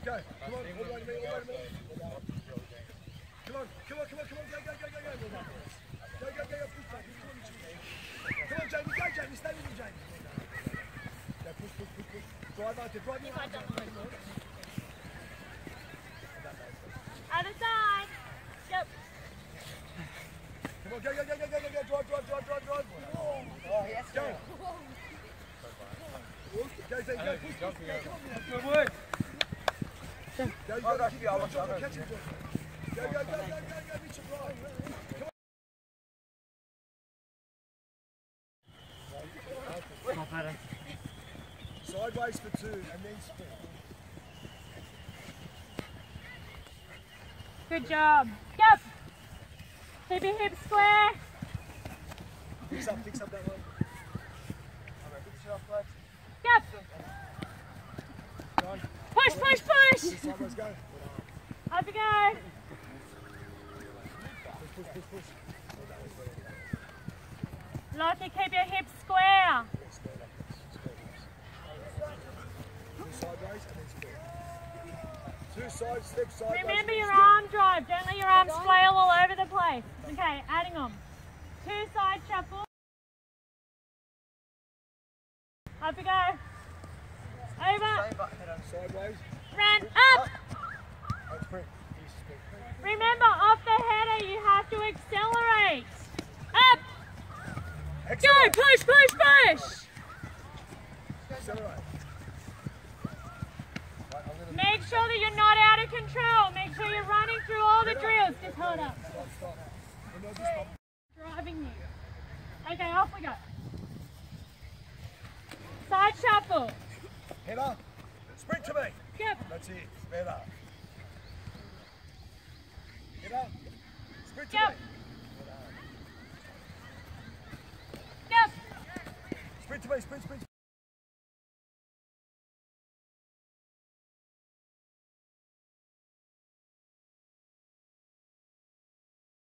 Go. Come on, all the way to me, all the way to me. Come on, come on, come on, come on, go, go, go, go, go. Go, go, go, go, push back. Come on, Jamie, go, Jamie, stay with him, Jamie. Go, push, push, push, push. Drive out to, drive out to. Other side. Go. Come on, go, go, go, go, go, go, go, drive, drive, drive, drive, drive. Oh, yes, go. Go, go, go, push, push, go, come on. Good work. Gel gel gel. Gel gel gel gel gel. Bir çık. Kopara. Sideways for two and then spin. Good job. Go. Keep your hips square. Fix up, fix up that one. Alright, fix it off, flex. Go. Go. Up you go. Lottie, keep your hips square. Two side steps sideways. Remember your arm drive. Don't let your arms flail all over the place. Okay, adding on. Two side shuffle. Up you go. Over. Sideways, Run up. Remember, off the header, you have to accelerate. Up. Go. Push, push, push. Make sure that you're not out of control. Make sure you're running through all the drills. Just hold up. Driving you. Okay, off we go. Side shuffle. Header. Sprint to me. Skip. That's it. Spare up. Get up. Sprint Skip. away. Skip. Sprint away, sprint, sprint.